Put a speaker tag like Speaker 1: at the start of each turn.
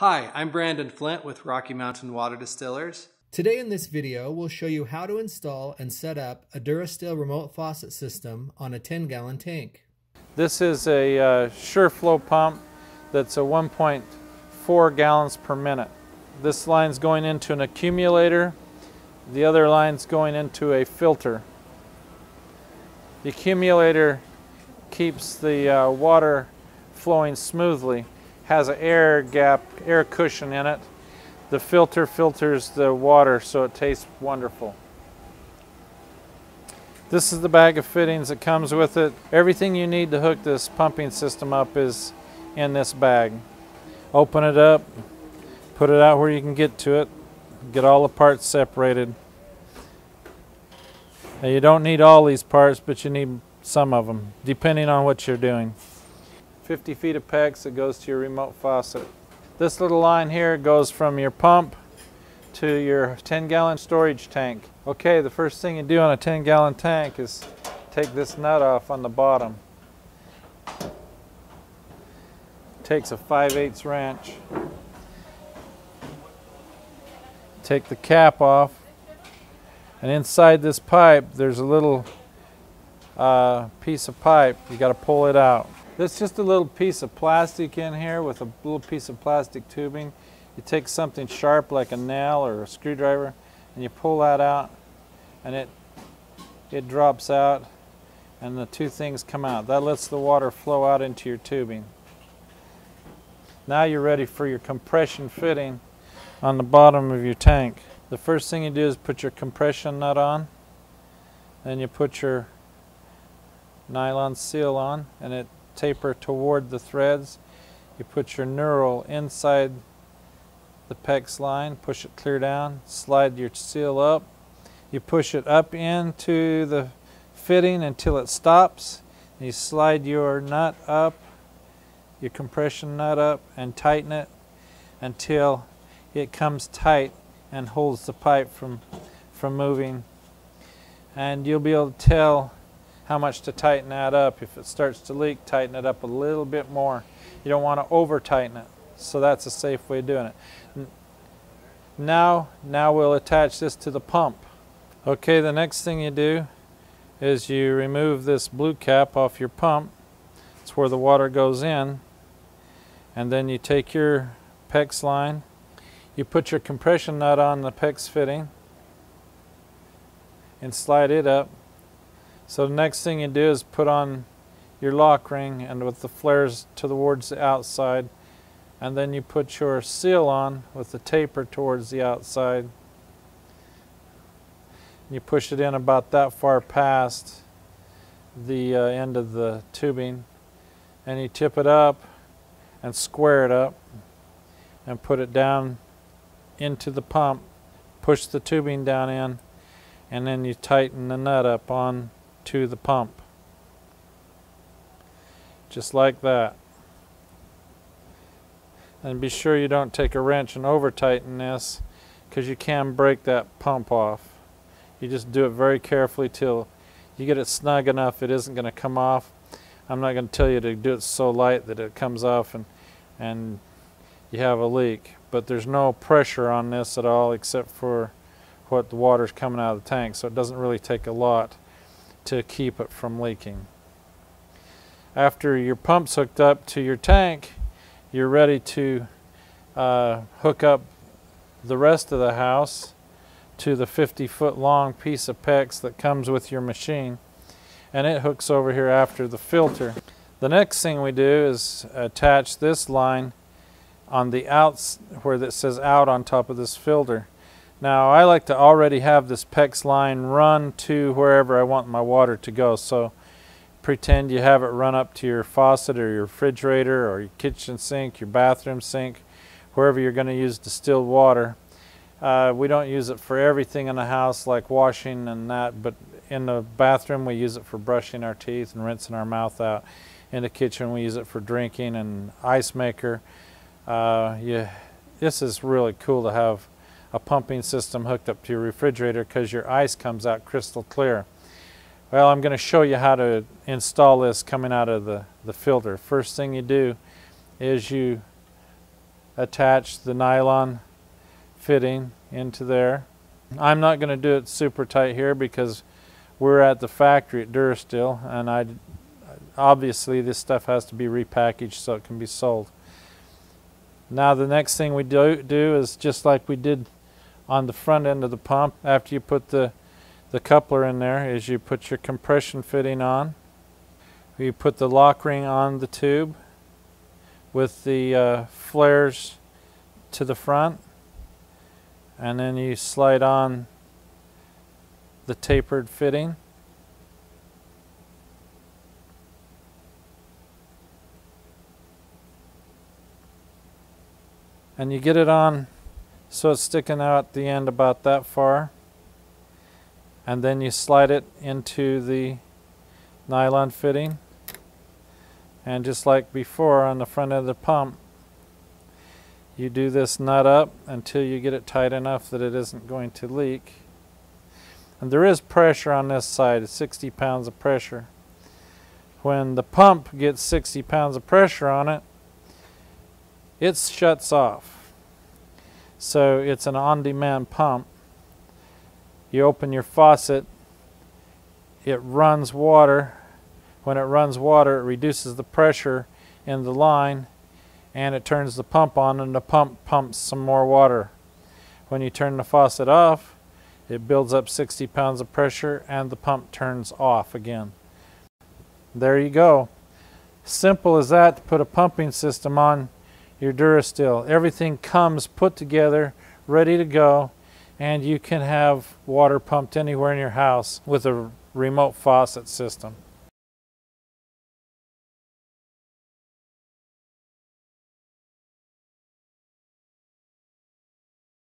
Speaker 1: Hi, I'm Brandon Flint with Rocky Mountain Water Distillers.
Speaker 2: Today in this video, we'll show you how to install and set up a Durastill remote faucet system on a 10 gallon tank.
Speaker 3: This is a uh, SureFlow pump that's a 1.4 gallons per minute. This line's going into an accumulator, the other line's going into a filter. The accumulator keeps the uh, water flowing smoothly has an air gap, air cushion in it. The filter filters the water so it tastes wonderful. This is the bag of fittings that comes with it. Everything you need to hook this pumping system up is in this bag. Open it up, put it out where you can get to it, get all the parts separated. Now you don't need all these parts, but you need some of them, depending on what you're doing. 50 feet of PEX that goes to your remote faucet. This little line here goes from your pump to your 10 gallon storage tank. Okay, the first thing you do on a 10 gallon tank is take this nut off on the bottom. Takes a 5 8 wrench. Take the cap off and inside this pipe there's a little uh, piece of pipe. You got to pull it out. There's just a little piece of plastic in here with a little piece of plastic tubing. You take something sharp like a nail or a screwdriver and you pull that out and it it drops out and the two things come out. That lets the water flow out into your tubing. Now you're ready for your compression fitting on the bottom of your tank. The first thing you do is put your compression nut on. Then you put your nylon seal on and it taper toward the threads. You put your knurl inside the PEX line, push it clear down, slide your seal up. You push it up into the fitting until it stops. You slide your nut up, your compression nut up, and tighten it until it comes tight and holds the pipe from, from moving. And you'll be able to tell how much to tighten that up. If it starts to leak, tighten it up a little bit more. You don't want to over tighten it. So that's a safe way of doing it. Now, now we'll attach this to the pump. Okay, the next thing you do is you remove this blue cap off your pump. It's where the water goes in. And then you take your PEX line, you put your compression nut on the PEX fitting and slide it up so the next thing you do is put on your lock ring and with the flares towards the outside and then you put your seal on with the taper towards the outside. You push it in about that far past the uh, end of the tubing and you tip it up and square it up and put it down into the pump push the tubing down in and then you tighten the nut up on to the pump. Just like that. And be sure you don't take a wrench and over tighten this because you can break that pump off. You just do it very carefully till you get it snug enough it isn't going to come off. I'm not going to tell you to do it so light that it comes off and, and you have a leak. But there's no pressure on this at all except for what the water's coming out of the tank so it doesn't really take a lot to keep it from leaking. After your pump's hooked up to your tank, you're ready to uh, hook up the rest of the house to the 50 foot long piece of PEX that comes with your machine and it hooks over here after the filter. The next thing we do is attach this line on the outs where it says out on top of this filter. Now I like to already have this PEX line run to wherever I want my water to go. So pretend you have it run up to your faucet or your refrigerator or your kitchen sink, your bathroom sink, wherever you're going to use distilled water. Uh, we don't use it for everything in the house like washing and that, but in the bathroom we use it for brushing our teeth and rinsing our mouth out. In the kitchen we use it for drinking and ice maker. Uh, you, this is really cool to have a pumping system hooked up to your refrigerator because your ice comes out crystal clear. Well, I'm going to show you how to install this coming out of the, the filter. First thing you do is you attach the nylon fitting into there. I'm not going to do it super tight here because we're at the factory at Durastill and I obviously this stuff has to be repackaged so it can be sold. Now the next thing we do, do is just like we did on the front end of the pump after you put the the coupler in there is you put your compression fitting on. You put the lock ring on the tube with the uh, flares to the front and then you slide on the tapered fitting and you get it on so it's sticking out the end about that far. And then you slide it into the nylon fitting. And just like before on the front of the pump you do this nut up until you get it tight enough that it isn't going to leak. And there is pressure on this side 60 pounds of pressure. When the pump gets 60 pounds of pressure on it it shuts off so it's an on-demand pump you open your faucet it runs water when it runs water it reduces the pressure in the line and it turns the pump on and the pump pumps some more water. When you turn the faucet off, it builds up 60 pounds of pressure and the pump turns off again. There you go. Simple as that to put a pumping system on your Durastill. Everything comes put together, ready to go, and you can have water pumped anywhere in your house with a remote faucet system.